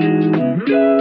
Mm-hmm.